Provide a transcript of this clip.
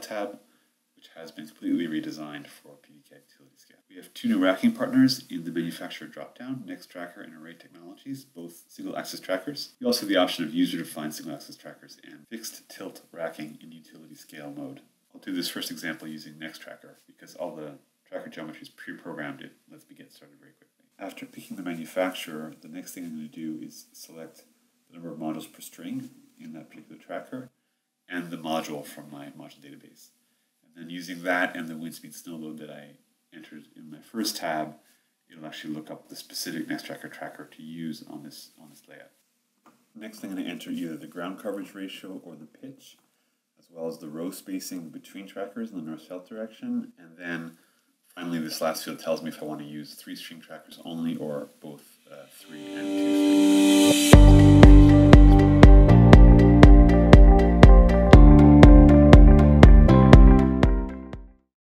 tab, which has been completely redesigned for PDK utility scale. We have two new racking partners in the manufacturer dropdown, NEXTracker and Array Technologies, both single axis trackers. We also have the option of user-defined single axis trackers and fixed tilt racking in utility scale mode. I'll do this first example using NEXTracker because all the tracker geometry is pre-programmed. It lets me get started very quickly. After picking the manufacturer, the next thing I'm going to do is select the number of modules per string in that particular tracker and the module from my module database. And then using that and the wind speed snow load that I entered in my first tab, it'll actually look up the specific Nextracker tracker tracker to use on this, on this layout. Next I'm going to enter either the ground coverage ratio or the pitch, as well as the row spacing between trackers in the north-south direction, and then Finally, this last field tells me if I want to use three string trackers only or both